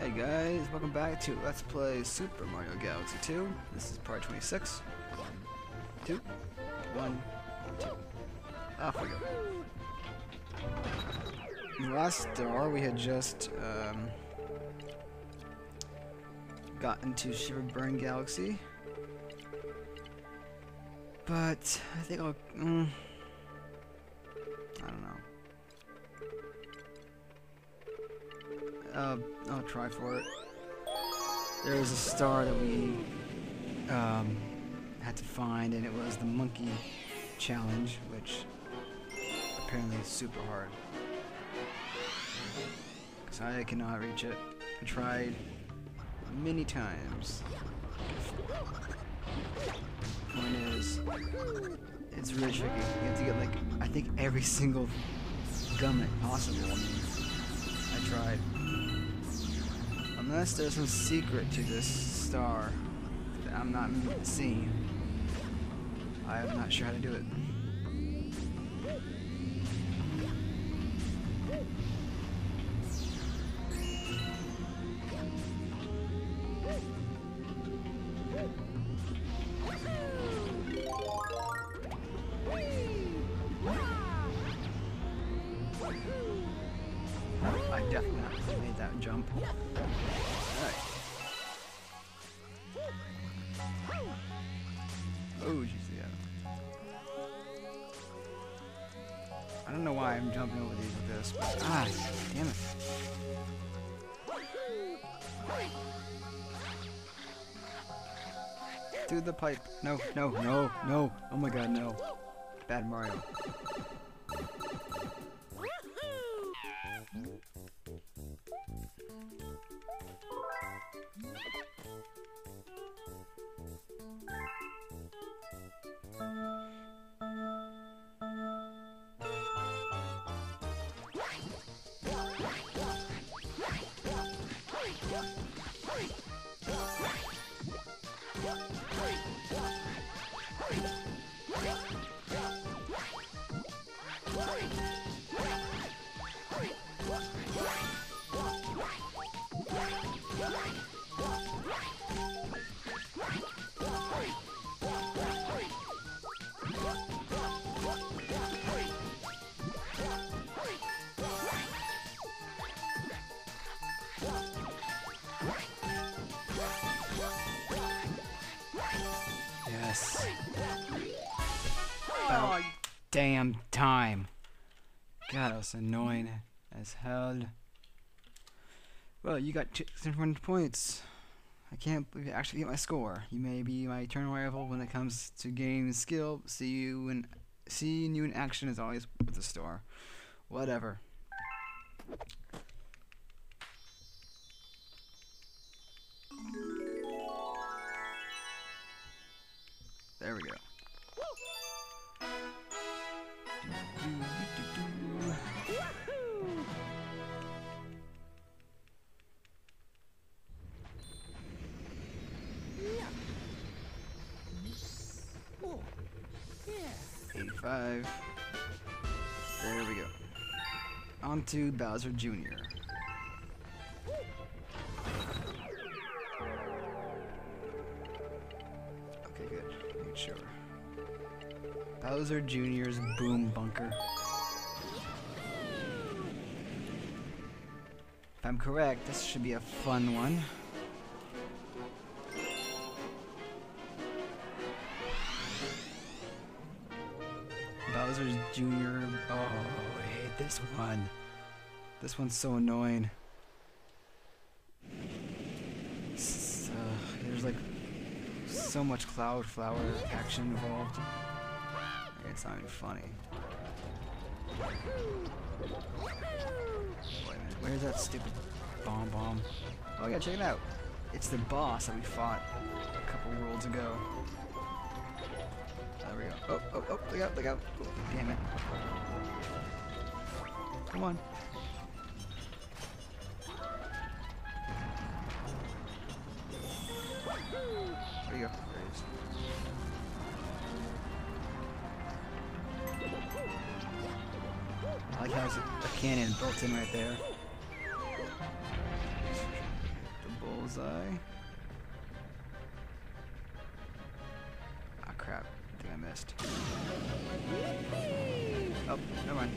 Hey guys, welcome back to Let's Play Super Mario Galaxy 2. This is part 26. One, two, one, two. Off we go. Last star, we had just um, gotten to Shiverburn Galaxy. But I think I'll. Mm, I don't know. Uh, I'll try for it. There was a star that we um, had to find, and it was the monkey challenge, which apparently is super hard. Because I cannot reach it. I tried many times. Point is, it's really tricky. You have to get like, I think every single gummet possible. I mean, I tried. Unless there's some secret to this star that I'm not seeing. I'm not sure how to do it. Through the pipe. No, no, no, no. Oh my god, no. Bad Mario. Damn time. God, that was annoying as hell. Well, you got 600 points. I can't believe you actually get my score. You may be my eternal rival when it comes to game skill. See you in seeing you in action is always with the star. Whatever. There we go. Eighty-five. There we go. On to Bowser Jr. Okay, good. Make sure. Bowser Jr.'s Boom Bunker. If I'm correct, this should be a fun one. Jr. Oh, I hate this one. This one's so annoying. Uh, there's like so much cloud flower action involved. It's not even funny. Where's that stupid bomb bomb? Oh yeah, check it out. It's the boss that we fought a couple worlds ago. There we go. Oh, oh, oh, look out, look out. Oh, damn it. Come on. There you go. There it is. I like how there's a, a cannon built in right there. The bullseye. Missed. Oh, never mind.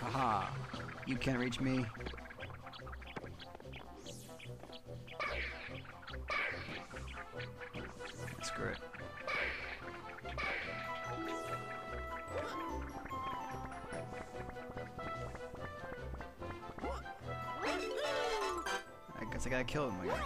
Haha. You can't reach me. Screw it. I guess I gotta kill him again,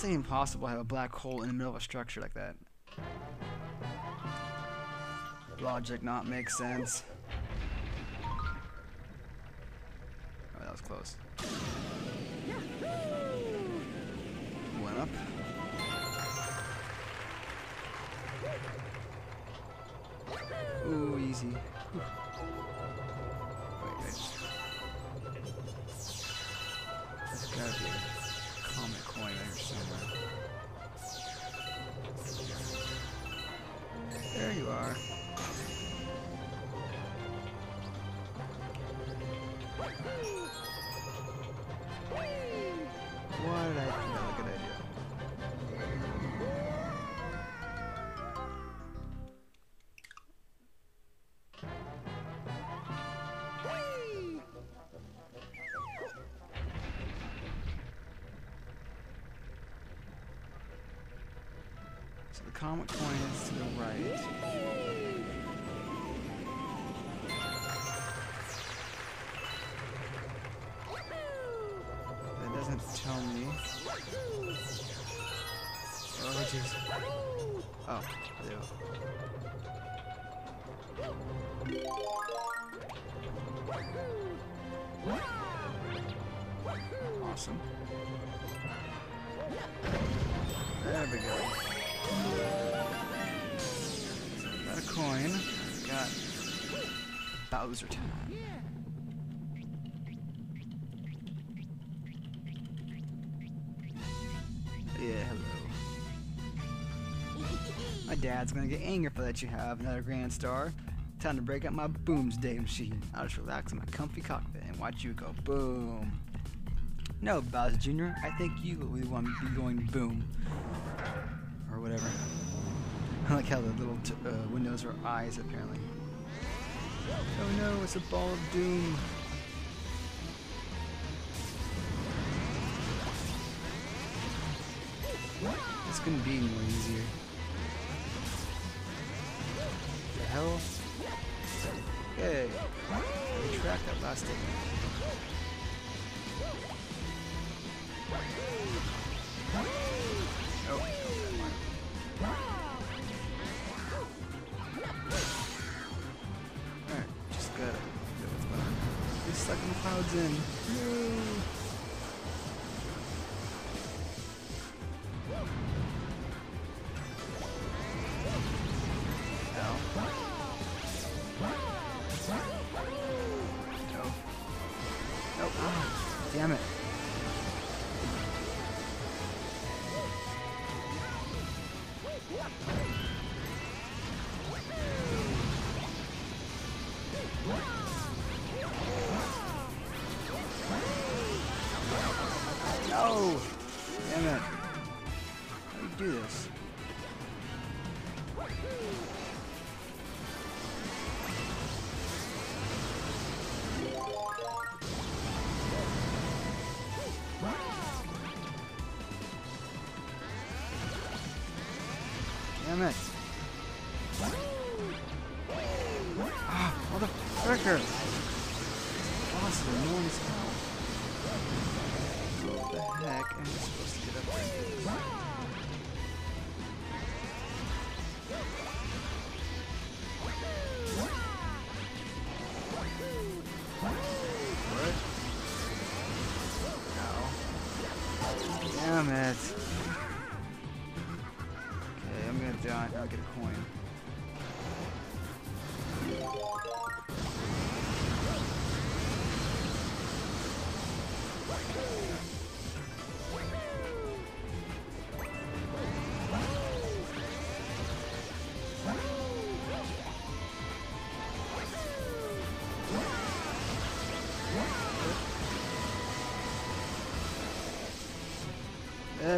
How's it even possible to have a black hole in the middle of a structure like that? Logic not make sense. Why did I think was a good idea? So the comet coin is to the right. Oh, jeez. Oh, ew. Awesome. There we go. Got a coin. Got Bowser time. Dad's gonna get angry for that you have another Grand Star. Time to break out my Boomsday machine. I'll just relax in my comfy cockpit and watch you go boom. No, Bowser Jr., I think you will be the one be going boom. Or whatever. I like how the little uh, windows are eyes, apparently. Oh no, it's a ball of doom. This couldn't be more easier. Hell? I tracked that last statement. Oh, Alright, just gotta do what's clouds in. No. Do this?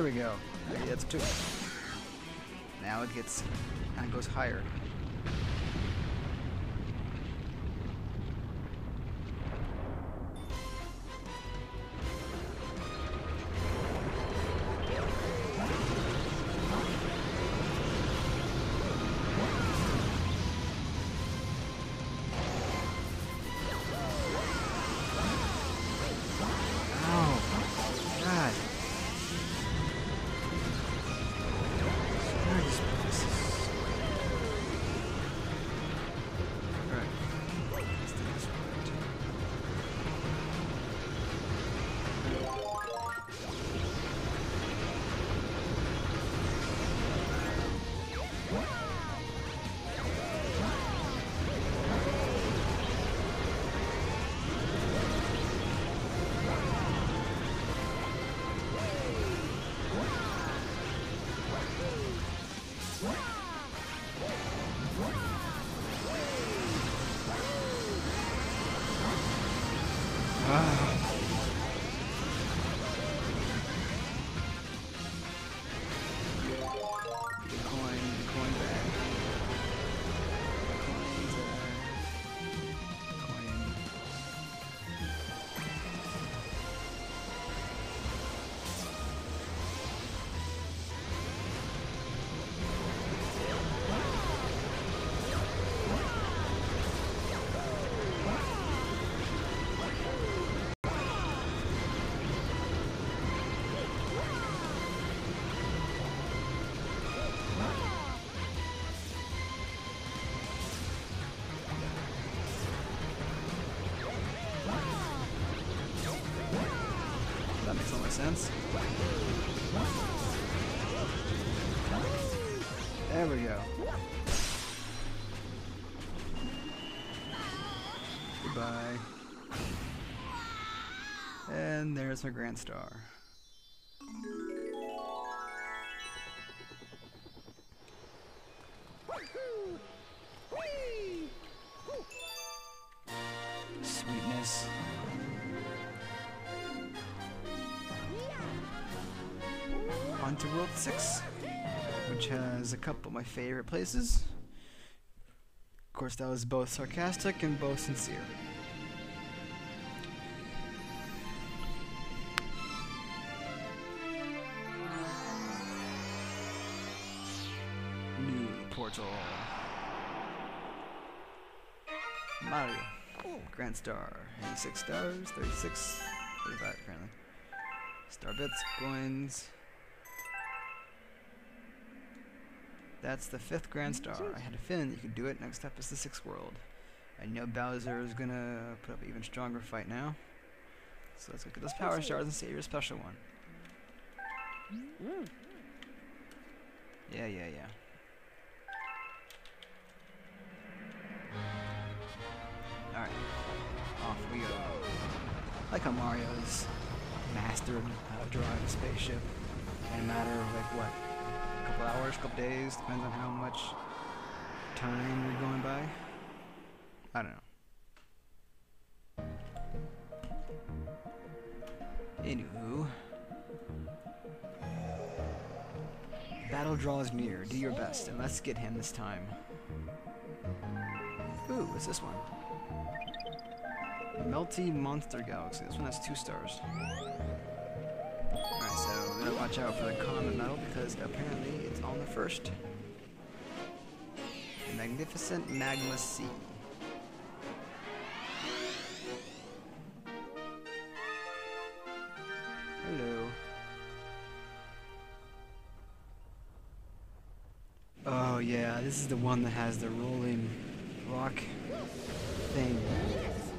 There we go. That's two. Now it gets, it goes higher. There's my Grand Star. Sweetness. On to World 6, which has a couple of my favorite places. Of course, that was both sarcastic and both sincere. 9 star. 86 stars, 36, 35 apparently. Star bits, coins. That's the fifth Grand Star. I had a fin. that could do it. Next up is the sixth world. I know Bowser is gonna put up an even stronger fight now. So let's look at those power stars and see your special one. Yeah, yeah, yeah. Like how Mario's mastered how uh, to drive a spaceship in a matter of like what? A couple hours, a couple days, depends on how much time you're going by. I don't know. Anywho. Battle draws near. Do your best, and let's get him this time. Ooh, what's this one? Melty Monster Galaxy. This one has two stars. Alright, so we gotta watch out for the comet medal because apparently it's on the first. Magnificent Magma Sea. Hello. Oh yeah, this is the one that has the rolling rock thing.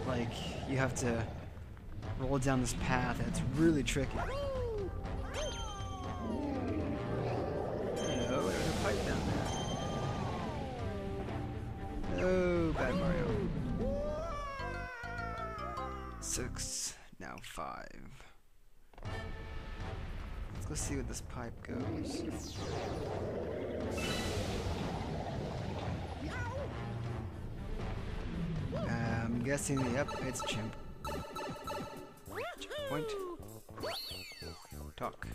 Like, you have to roll down this path, and it's really tricky. Guessing, yep, it's chimp. Point. Talk.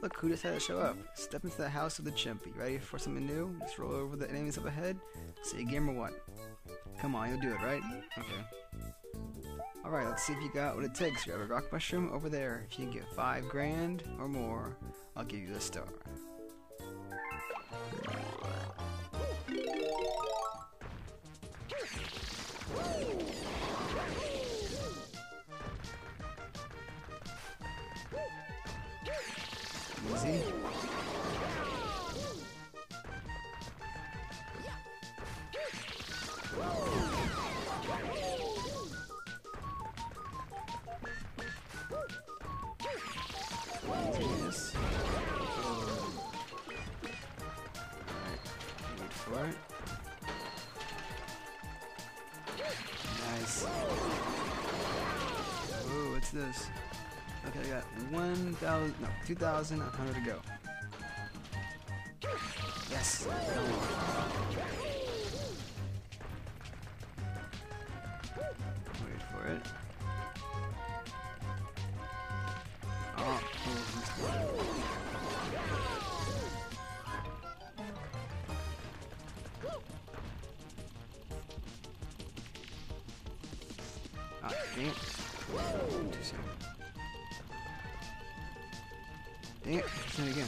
Look who decided to show up. Step into the house of the chimp. You ready for something new? Just roll over the enemies up ahead. Say a game or what? Come on, you'll do it, right? Okay. Alright, let's see if you got what it takes. Have a rock mushroom over there. If you can get five grand or more, I'll give you a star. Wait. Nice. Ooh, what's this? Okay, I got 1,000, no, 2,100 to go. Yes! Dang it, it again.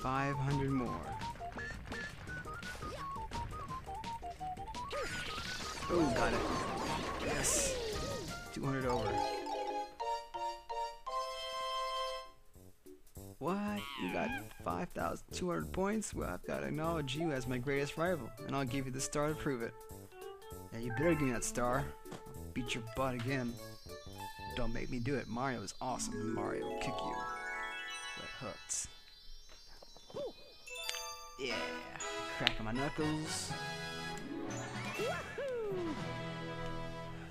Five hundred more. Oh, got it. Yes. 200 over. What? You got 5,200 points? Well, I've got to acknowledge you as my greatest rival, and I'll give you the star to prove it. You better me that star. Beat your butt again. Don't make me do it. Mario is awesome, Mario will kick you. That hurts. Yeah. Cracking my knuckles.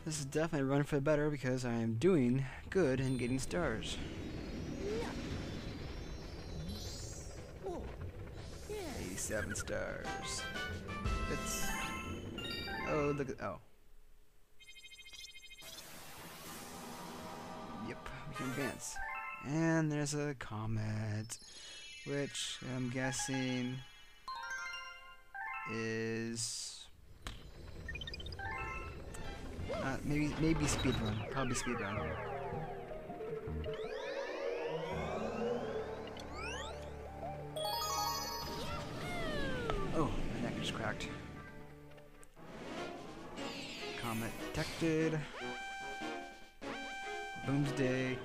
This is definitely a run for the better because I am doing good and getting stars. Eighty-seven stars. Oh look at oh. Yep, we can advance. And there's a comet, which I'm guessing is uh, maybe maybe speedrun. Probably speedrun. Oh, my neck just cracked. Comet detected. Boomsday.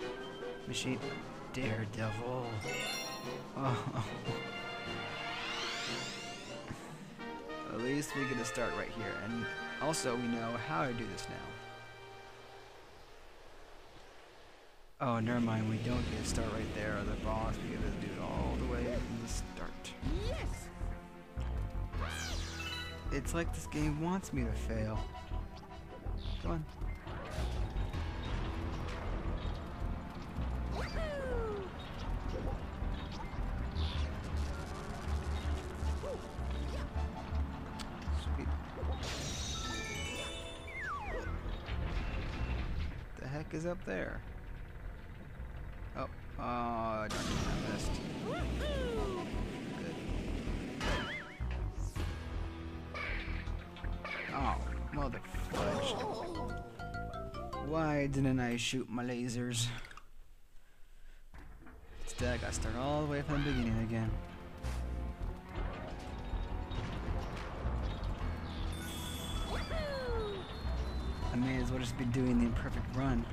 Machine. Daredevil. Oh. At least we get a start right here. And also, we know how to do this now. Oh, never mind. We don't get a start right there or the boss. We get to do it all the way from the start. Yes! It's like this game wants me to fail. Come I shoot my lasers? Instead, I gotta start all the way from the beginning again. I may as well just be doing the imperfect run.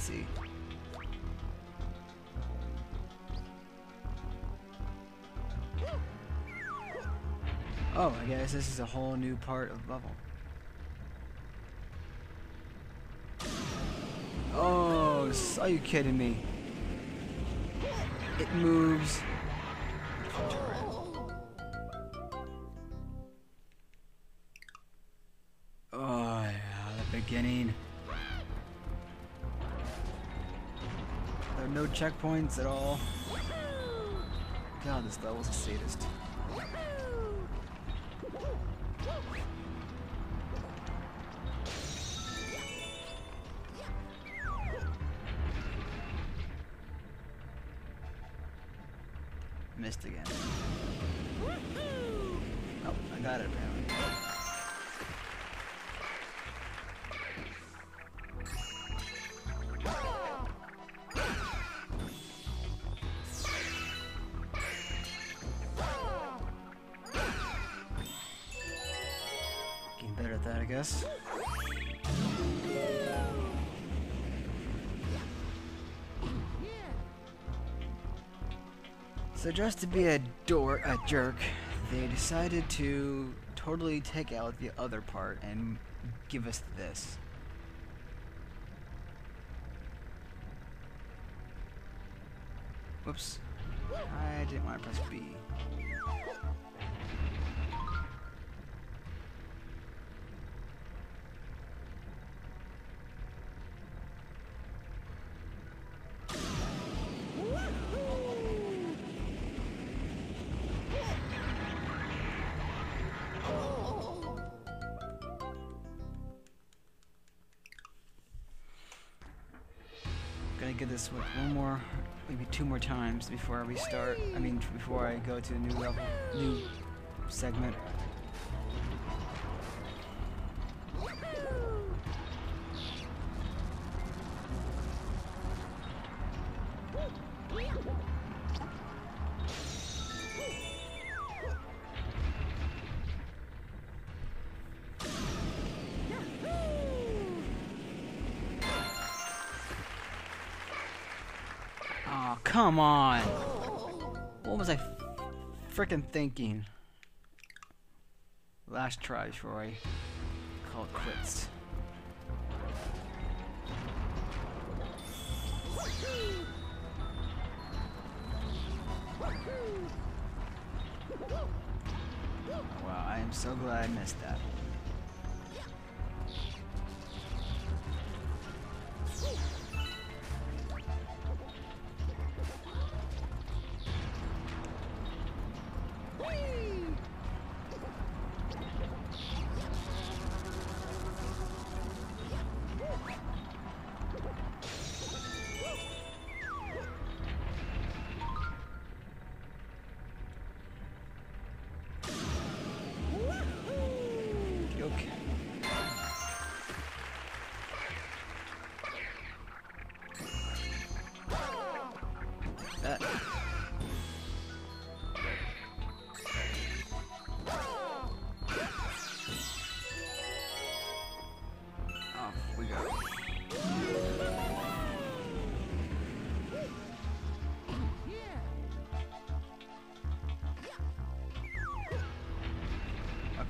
See. Oh, I guess this is a whole new part of level. Oh, are you kidding me? It moves. Oh, yeah, the beginning. Checkpoints at all. God, this level's a sadist. Missed again. Oh, I got it apparently. Guess. So just to be a door a jerk, they decided to totally take out the other part and give us this. Whoops. I didn't want to press B. This one one more, maybe two more times before I restart. I mean, before I go to a new level, new segment. Come on! What was I freaking thinking? Last try I call it quits. Wow, I am so glad I missed that.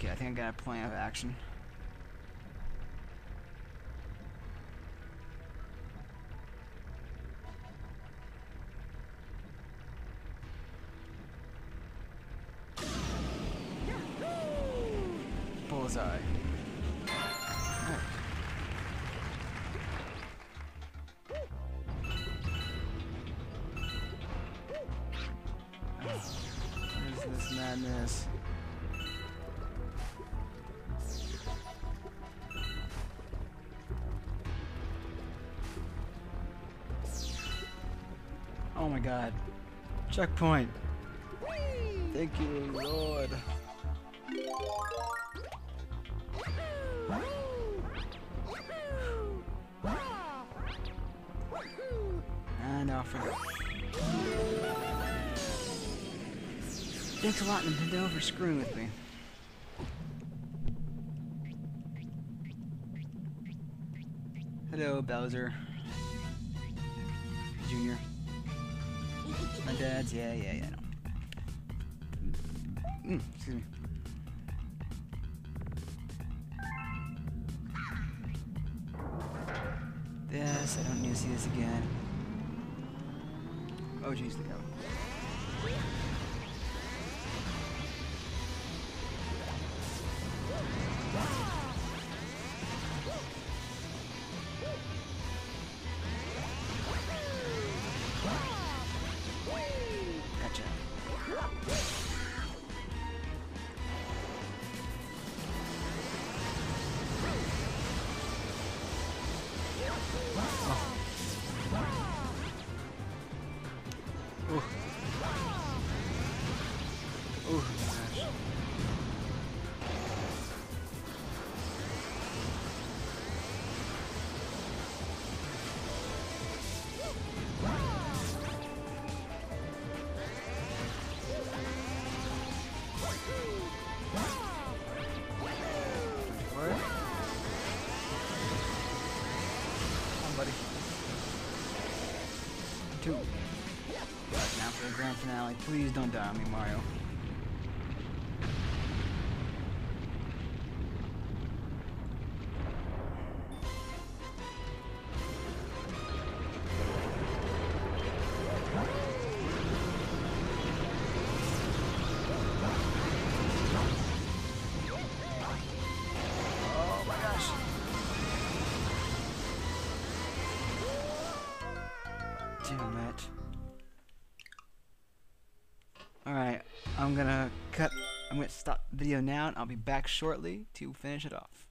Okay, I think I got a plan of action. Bullseye. What is this madness. Oh my god. Checkpoint. Thank you, Lord. And off we go. Thanks a lot, Nintendo, for screwing with me. Hello, Bowser. Yeah, yeah, yeah, no. Mm, excuse me. This, I don't need to see this again. Oh, jeez, the go. Grand finale. Please don't die on me, Mario. Video now and I'll be back shortly to finish it off.